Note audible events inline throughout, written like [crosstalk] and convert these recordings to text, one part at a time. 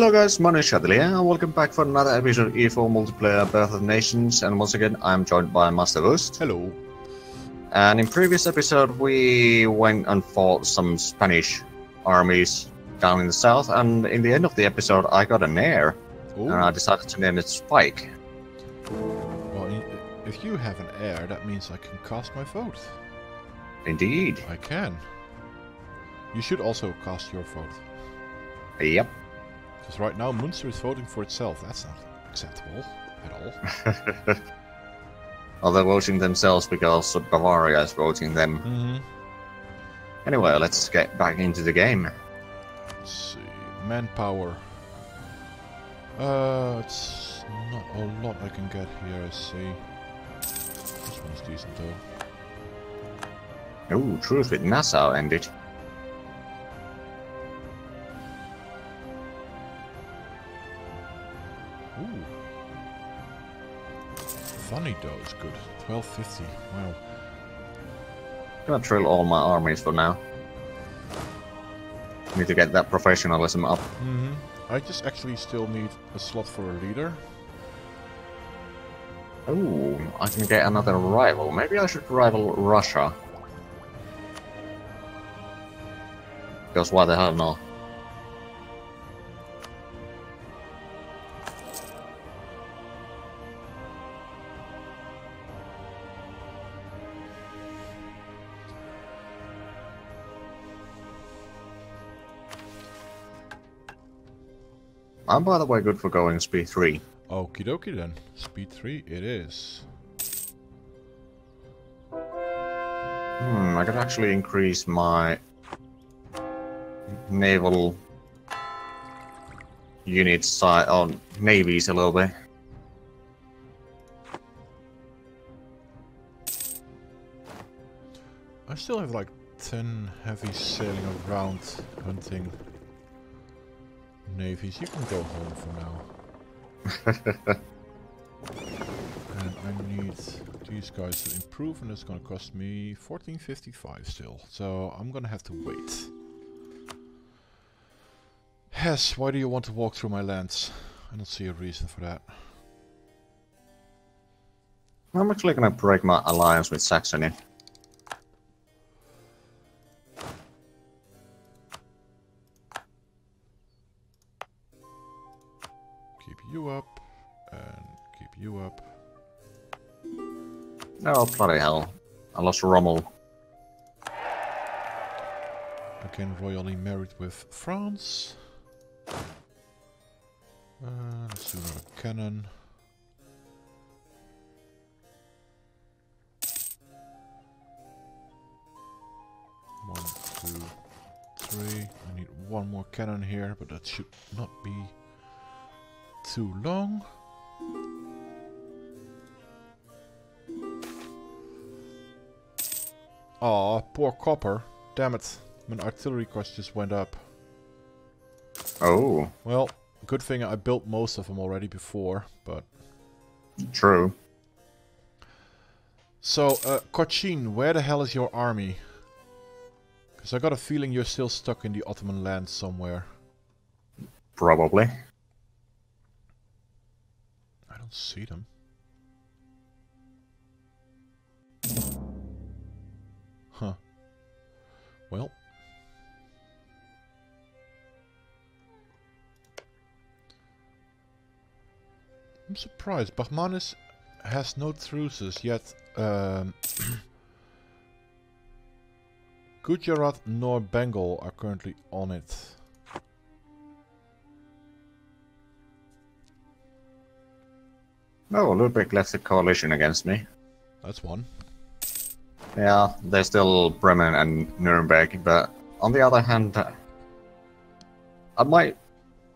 Hello guys, my name is Zhatelier, and welcome back for another episode of EU4 Multiplayer Birth of Nations, and once again I'm joined by Mus Tewoest. Hello. And in previous episode we went and fought some Spanish armies down in the south, and in the end of the episode I got an heir, and I decided to name it Spike. Well, if you have an heir, that means I can cast my vote. Indeed. I can. You should also cast your vote. Yep. Because right now Munster is voting for itself. That's not acceptable at all. [laughs] well, they're voting themselves because Bavaria is voting them. Mm -hmm. Anyway, let's get back into the game. Let's see. Manpower. Uh, it's not a lot I can get here, I see. This one's decent though. Oh, truth with Nassau ended. Funny though is good. 1250. Wow. I'm gonna drill all my armies for now. Need to get that professionalism up. Mm -hmm. I just actually still need a slot for a leader. Oh, I can get another rival. Maybe I should rival Russia. Because why the hell not? I'm by the way good for going speed 3. Okie dokie then. Speed 3 it is. Hmm, I could actually increase my naval unit size on navies a little bit. I still have like 10 heavy sailing around hunting navies. You can go home for now. [laughs] and I need these guys to improve and it's gonna cost me 1455 still. So I'm gonna have to wait. Hesse, why do you want to walk through my lands? I don't see a reason for that. I'm actually gonna break my alliance with Saxony. Oh, bloody hell. I lost Rommel. Again, royally married with France. Uh, let's do another cannon. One, two, three. I need one more cannon here, but that should not be too long. Aw, poor copper. Damn it. My artillery cost just went up. Oh. Well, good thing I built most of them already before, but... True. So, uh, Cochin, where the hell is your army? Because I got a feeling you're still stuck in the Ottoman land somewhere. Probably. I don't see them. Well. I'm surprised. Bahmanis has no truces yet. Um, [clears throat] Gujarat nor Bengal are currently on it. Oh, Ludwig left the coalition against me. That's one. Yeah, there's still Bremen and Nuremberg, but on the other hand, I might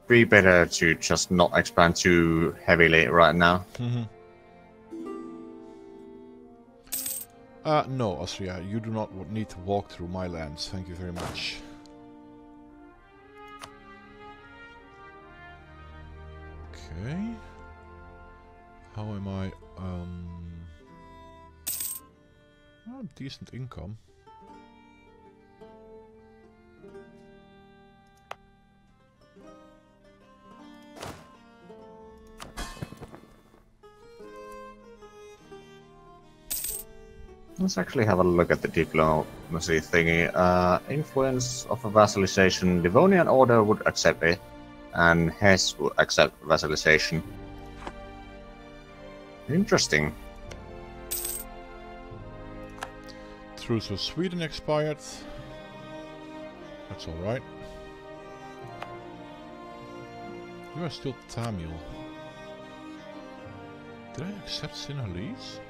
be better to just not expand too heavily right now. Mm -hmm. Uh, no, Austria, you do not need to walk through my lands. Thank you very much. Okay. How am I? Um, Oh, decent income. Let's actually have a look at the diplomacy thingy. Uh, influence of a vassalization. Livonian order would accept it, and Hesse would accept vassalization. Interesting. Truce with Sweden expired. That's alright. You are still Tamil. Did I accept Sinhalese?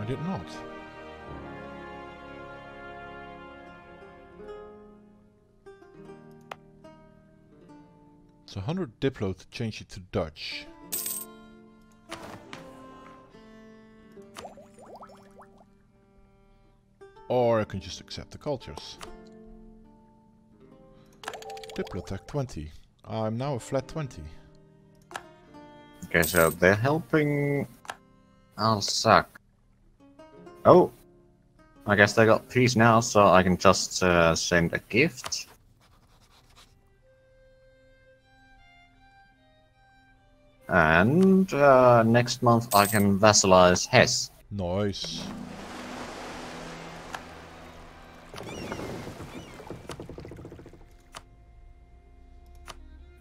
I did not. It's a hundred diplo to change it to Dutch. Or I can just accept the cultures. Diplotech 20. I'm now a flat 20. Okay, so they're helping Alsace. Oh, I guess they got peace now, so I can just uh, send a gift. And uh, next month I can vassalize Hesse. Nice.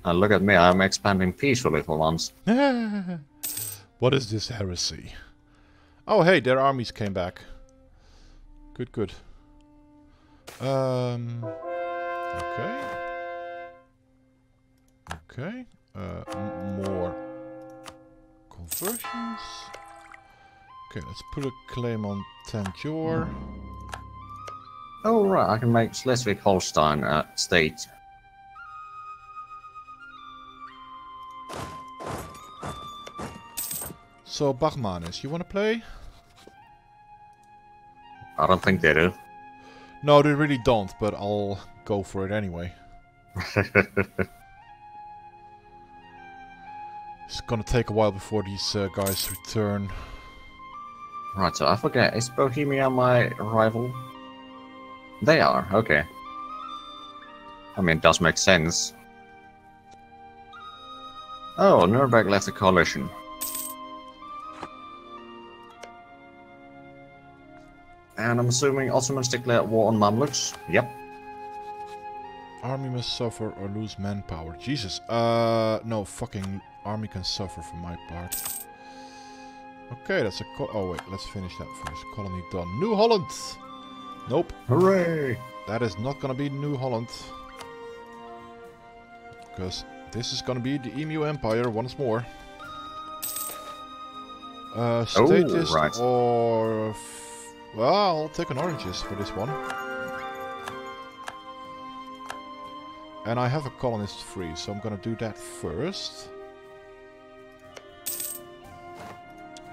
And look at me, I'm expanding peacefully for once. [laughs] what is this heresy? Oh hey, their armies came back. Good, good. Um. Okay. Okay. Uh, more conversions. Okay, let's put a claim on Tanjore. Oh right, I can make Schleswig-Holstein a state. So, Bahmanis, you want to play? I don't think they do. No, they really don't, but I'll go for it anyway. [laughs] it's gonna take a while before these uh, guys return. Right, so I forget, is Bohemia my rival? They are, okay. I mean, it does make sense. Oh, Nuremberg left the coalition. And I'm assuming Ottomans declare war on Mamluks? Yep. Army must suffer or lose manpower. Jesus. Uh, no, fucking army can suffer for my part. Okay, that's a Oh, wait, let's finish that first. Colony done. New Holland! Nope. Hooray! That is not gonna be New Holland. Because this is gonna be the Emu Empire once more. Uh, statist oh, right. or well, I'll take an oranges for this one. And I have a colonist free, so I'm gonna do that first.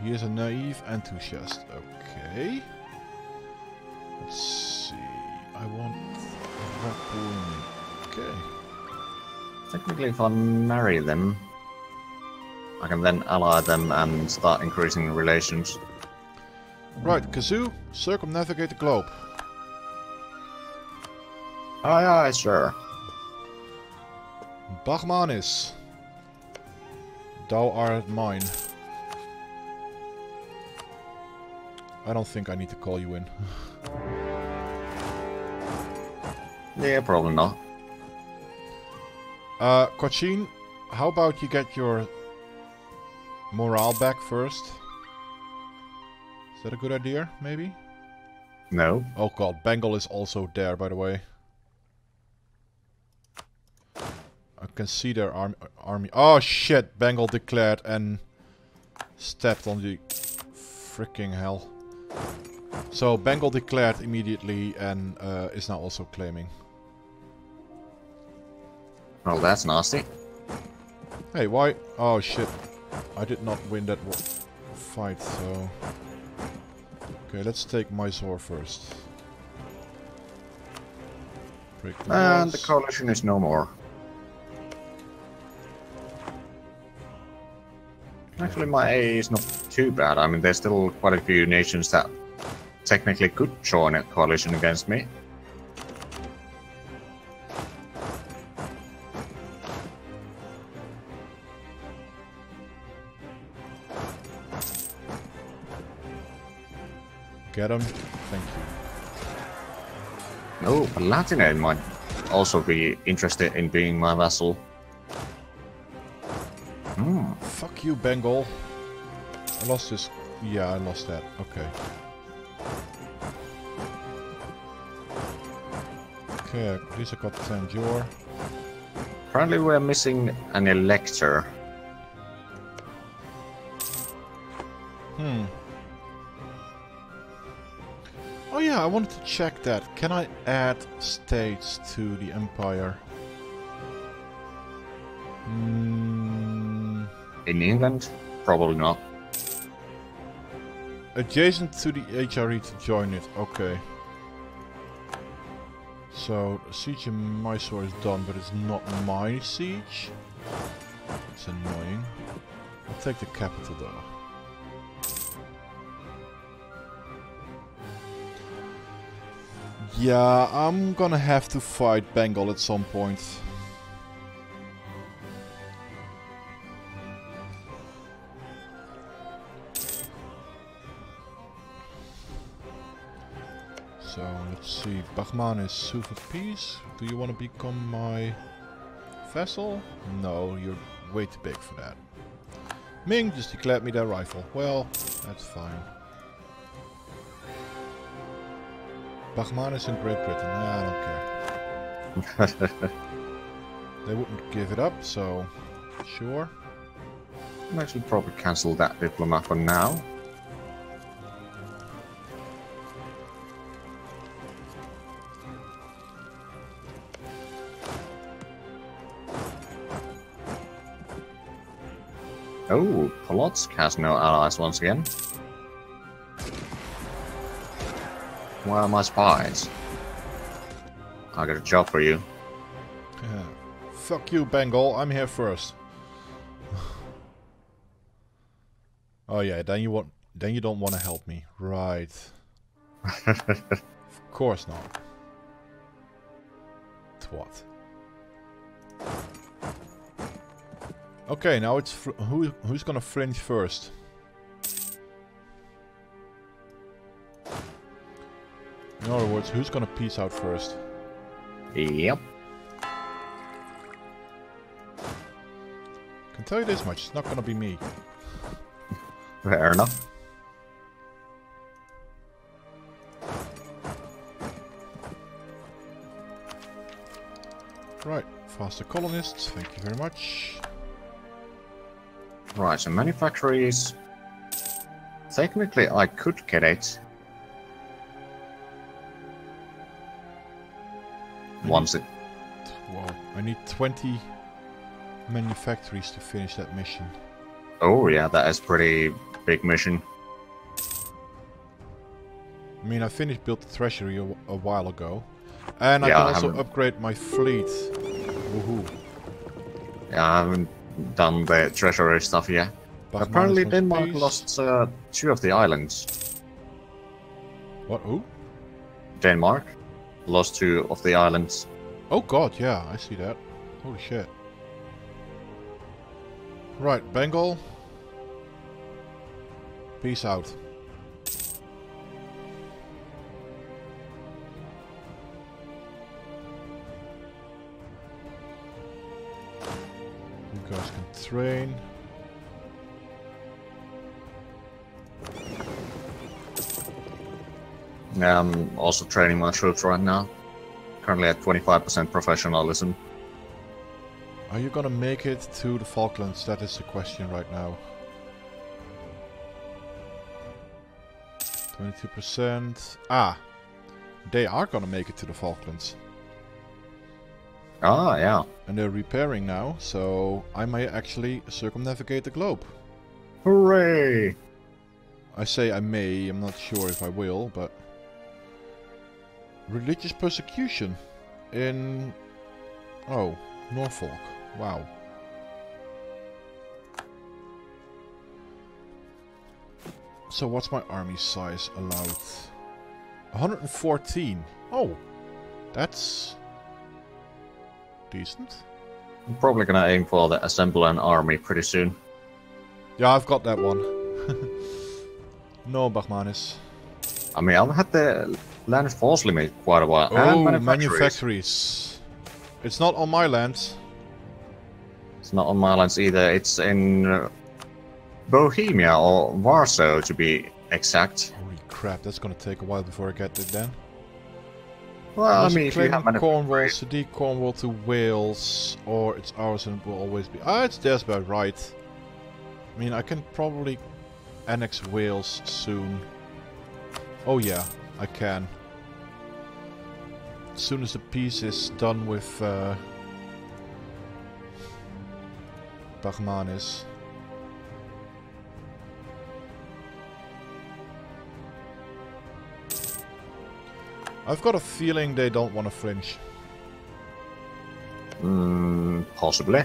He is a naive enthusiast. Okay. Let's see. I want Okay. Technically, if I marry them, I can then ally them and start increasing relations. Right, Kazoo, circumnavigate the globe. Aye, aye, sir. Bahmanis. Thou art mine. I don't think I need to call you in. [laughs] yeah, probably not. Uh, Cochin, how about you get your morale back first? Is that a good idea, maybe? No. Oh god, Bengal is also there, by the way. I can see their arm army. Oh shit, Bengal declared and stepped on the freaking hell. So Bengal declared immediately and uh, is now also claiming. Oh, that's nasty. Hey, why? Oh shit. I did not win that fight, so... Okay, let's take Mysore first. The and the coalition is no more. Actually, my A is not too bad. I mean, there's still quite a few nations that technically could join a coalition against me. Get him. Thank you. Oh, Palatinate might also be interested in being my vassal. Hmm. Fuck you, Bengal. I lost this. Yeah, I lost that. Okay. Okay, at least I got Tanjore. Apparently we're missing an elector. Check that. Can I add states to the empire? Hmm. In England? Probably not. Adjacent to the HRE to join it. Okay. So, siege in Mysore is done, but it's not my siege. It's annoying. I'll take the capital though. Yeah, I'm gonna have to fight Bengal at some point. So let's see, Bahmanis sue for peace. Do you want to become my vessel? No, you're way too big for that. Ming just declared me their rifle. Well, that's fine. Bahmanis in Great Britain. Nah, I don't care. [laughs] They wouldn't give it up, so sure. I should probably cancel that diplomat for now. Oh, Polotsk has no allies once again. Where are my spies? I got a job for you. Yeah. Fuck you, Bengal. I'm here first. [sighs] oh yeah, then you want then you don't want to help me. Right. [laughs] of course not. Twat. Okay, now it's who who's gonna fringe first? In other words, who's gonna peace out first? Yep. Can tell you this much, it's not gonna be me. Fair enough. Right, faster colonists, thank you very much. Right, so manufactories. Technically, I could get it. Once it. Wow, I need 20 manufactories to finish that mission. Oh, yeah, that is pretty big mission. I mean, I finished built the treasury a, a while ago. And I Yeah, can also haven't- upgrade my fleet. Woohoo. Yeah, I haven't done the treasury stuff yet. Bachmann Apparently, Denmark apiece. lost uh, two of the islands. What, who? Denmark lost two of the islands. Oh god, yeah, I see that. Holy shit. Right, Bengal. Peace out. You guys can train. I'm also training my troops right now. Currently at 25% professionalism. Are you gonna make it to the Falklands? That is the question right now. 22%. Ah! They are gonna make it to the Falklands. Ah, yeah. And they're repairing now, so I may actually circumnavigate the globe. Hooray! I say I may, I'm not sure if I will, but... Religious persecution in... Oh, Norfolk. Wow. So what's my army size allowed? 114. Oh, that's... Decent. I'm probably gonna aim for the assemble an army pretty soon. Yeah, I've got that one. [laughs] no, Bahmanis. I mean, I've had the land force limit quite a while. Oh, and manufactories. manufactories. It's not on my land. It's not on my lands either. It's in uh, Bohemia or Warsaw to be exact. Holy crap, that's gonna take a while before I get it then. Well, I mean, if you have Cornwall, cedi Cornwall to Wales, or it's ours and it will always be. Ah, it's that's about right. I mean, I can probably annex Wales soon. Oh yeah, I can. As soon as the piece is done with uh, Bahmanis. I've got a feeling they don't want to flinch. mm, possibly.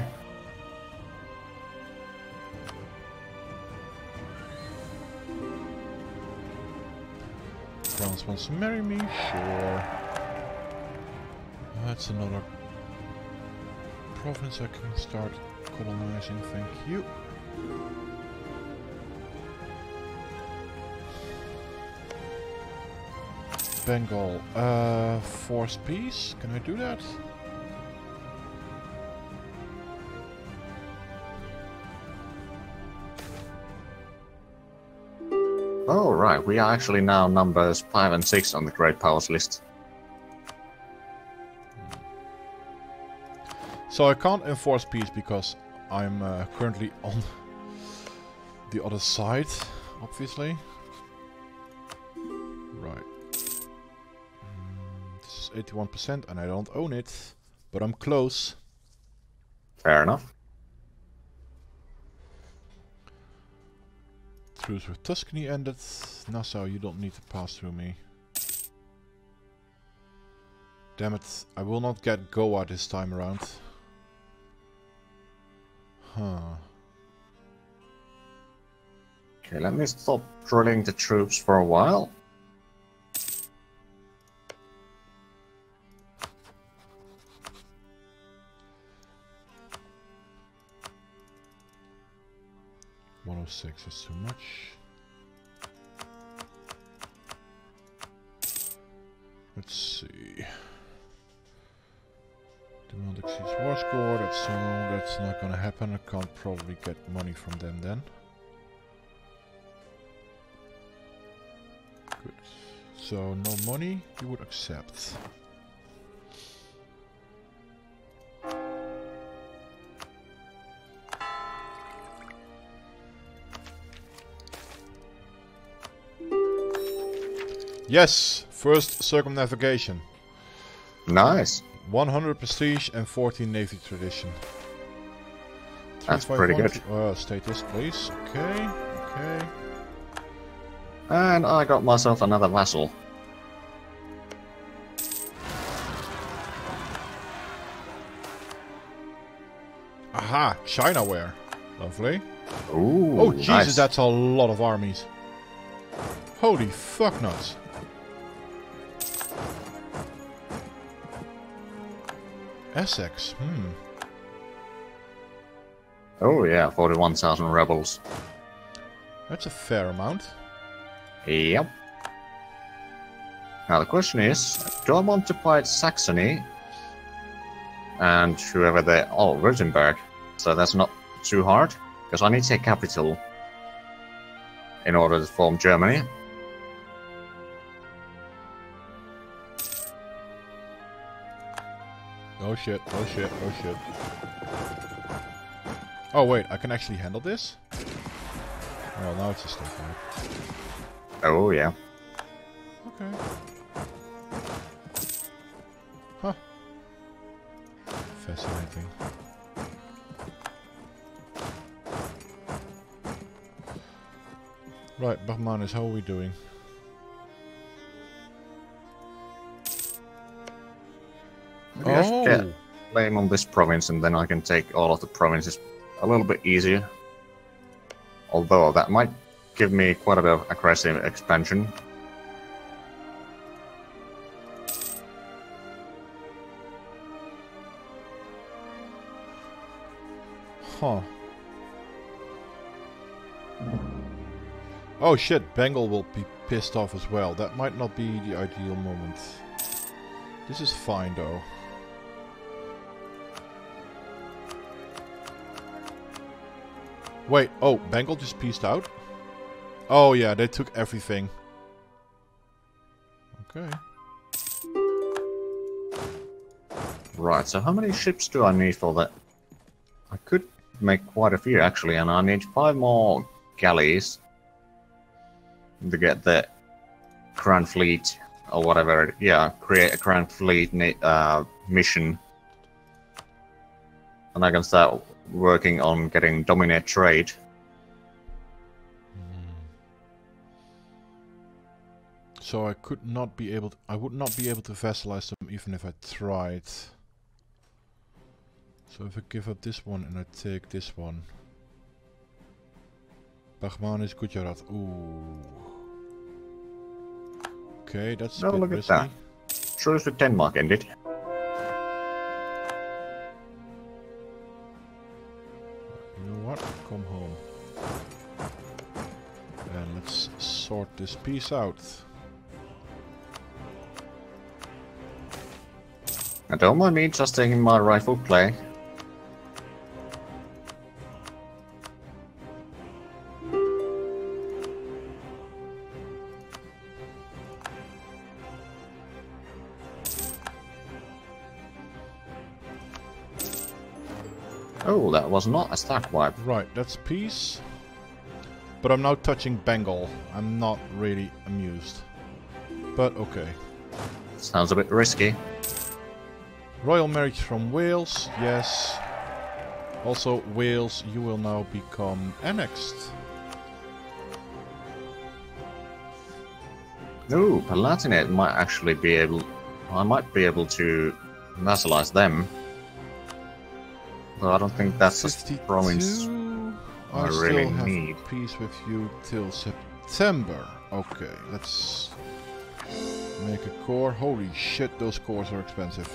France wants to marry me? Sure. That's another province I can start colonizing, thank you. Bengal, uh, force peace? Can I do that? Oh, right. We are actually now numbers 5 and 6 on the Great Powers list. So I can't enforce peace because I'm uh, currently [laughs] on the other side, obviously. Right. Mm, This is 81% and I don't own it, but I'm close. Fair enough. Truce with Tuscany ended. Nassau, you don't need to pass through me. Damn it, I will not get Goa this time around. Huh. Okay, let me stop drilling the troops for a while. Six is too much. Let's see. Demand exceeds war score, that's so uh, that's not gonna happen. I can't probably get money from them then. Good. So no money, you would accept. Yes, first circumnavigation. Nice. 100 prestige and 14 navy tradition. That's pretty good. Uh, status, please. Okay, okay. And I got myself another vassal. Aha, Chinaware. Lovely. Ooh, oh, Jesus, nice. that's a lot of armies. Holy fuck nuts. Essex, hmm. Oh yeah, 41,000 rebels. That's a fair amount. Yep. Now the question is, do I want to fight Saxony and whoever they... Oh, Württemberg. So that's not too hard, because I need to take capital in order to form Germany. Oh shit, oh shit, oh shit. Oh wait, I can actually handle this? Well, now it's a step right? Oh yeah. Okay. Huh. Fascinating. Right, Bahmanis, how are we doing? Maybe I claim on this province and then I can take all of the provinces a little bit easier. Although that might give me quite a bit of aggressive expansion. Huh. Oh shit, Bengal will be pissed off as well. That might not be the ideal moment. This is fine though. Wait, oh, Bengal just pieced out? Oh yeah, they took everything. Okay. Right, so how many ships do I need for that? I could make quite a few actually, and I need five more galleys to get the Grand Fleet or whatever. Yeah, create a Grand Fleet uh, mission, and I can start working on getting dominate trade. Mm-hmm. So I could not be able to, I would not be able to vassalize them even if I tried. So if I give up this one and I take this one. Bahmanis Gujarat. Ooh. Okay, that's no, look risky. at that. Truce with Denmark ended. Come home. And let's sort this piece out. I don't mind me just taking my rifle play. Was not a stack wipe. Right, that's peace. But I'm now touching Bengal. I'm not really amused. But okay. Sounds a bit risky. Royal marriage from Wales, yes. Also, Wales, you will now become annexed. No, Palatinate might actually be able... I might be able to vassalize them. But I don't think that's a province I, I really need. peace with you till September. Okay, let's make a core. Holy shit, those cores are expensive.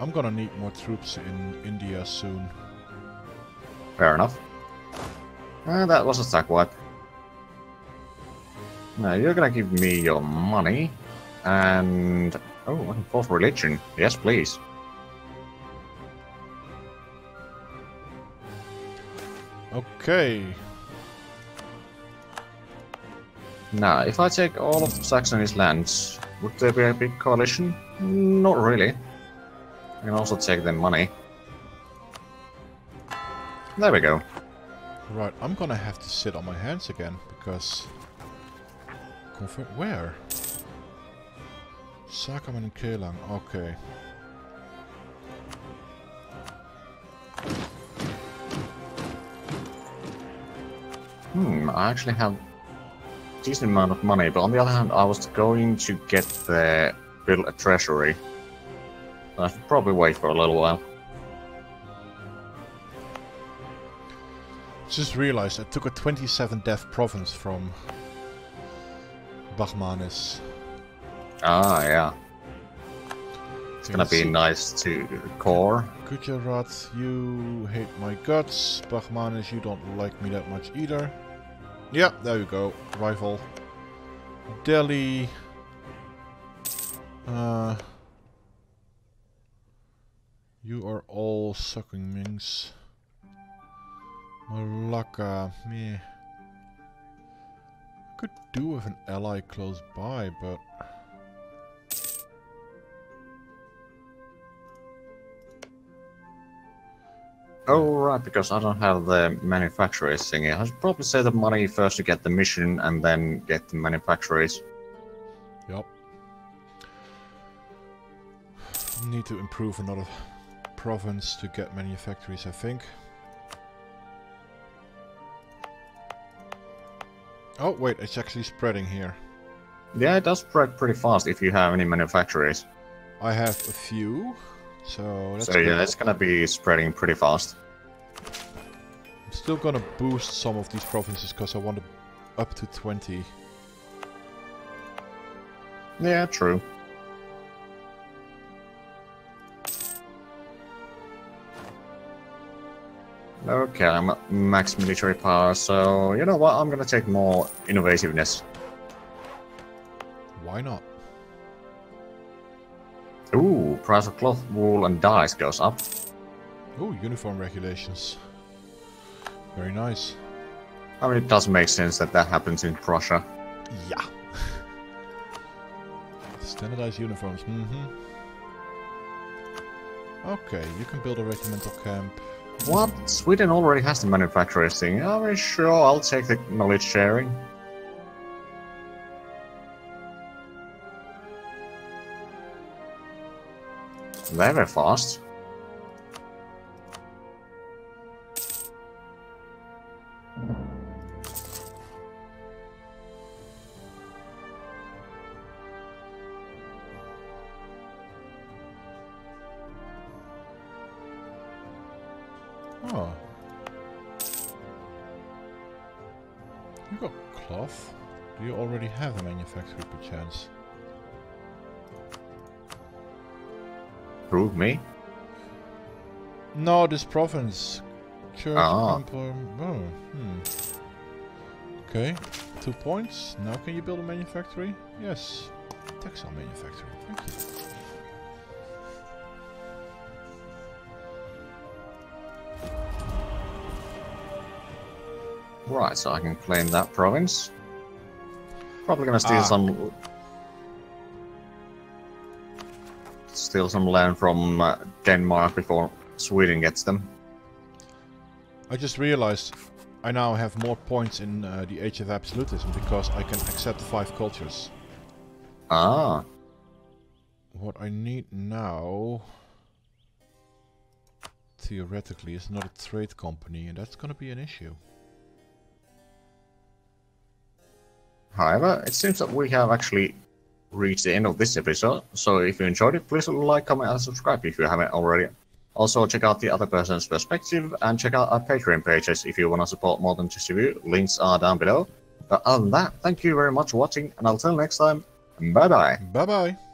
I'm gonna need more troops in India soon. Fair enough. Uh, that was a stack wipe. Now you're gonna give me your money, and oh, I can fourth religion. Yes, please. Okay. Now, if I take all of Saxony's lands, would there be a big coalition? Not really. I can also take their money. There we go. Right, I'm gonna have to sit on my hands again, because... Confirm... Where? Sakaman and Kelang, okay. Hmm, I actually have decent amount of money, but on the other hand, I was going to get the build a treasury. I should probably wait for a little while. Just realized I took a 27 death province from Bahmanis. Ah, yeah. It's gonna be nice to core. Gujarat, you hate my guts. Bahmanis, you don't like me that much either. Yeah, there you go. Rifle. Delhi. Uh, you are all sucking minks. Malacca, me. Could do with an ally close by, but... Oh, right, because I don't have the manufacturers thingy. I should probably save the money first to get the mission and then get the manufacturers. Yep. Need to improve another province to get many factories, I think. Oh, wait, it's actually spreading here. Yeah, it does spread pretty fast if you have any manufacturers. I have a few, so So yeah, it's gonna be spreading pretty fast. I'm still gonna boost some of these provinces because I want to up to 20. Yeah, true. Okay, I'm at max military power, so you know what? I'm gonna take more innovativeness. Why not? Ooh, price of cloth, wool, and dyes goes up. Ooh, uniform regulations. Very nice. I mean, it does make sense that that happens in Prussia. Yeah. [laughs] Standardized uniforms. Mm-hmm. Okay, you can build a regimental camp. What? Sweden already has the manufacturers thing. I mean, sure, I'll take the knowledge sharing. Very fast. Manufacturer perchance? Prove me. No, this province. Church Ah. Temple. Oh, hmm. Okay, two points. Now can you build a manufactory? Yes. Textile manufactory. Thank you. Right, so I can claim that province. Probably gonna steal Ah. some... Steal some land from uh, Denmark before Sweden gets them. I just realized I now have more points in uh, the Age of Absolutism because I can accept five cultures. Ah, What I need now, theoretically, is not a trade company, and that's gonna be an issue. However, it seems that we have actually reached the end of this episode, so if you enjoyed it, please like, comment, and subscribe if you haven't already. Also, check out the other person's perspective and check out our Patreon pages if you want to support more than just a view. Links are down below. But other than that, thank you very much for watching, and until next time, bye bye. Bye bye!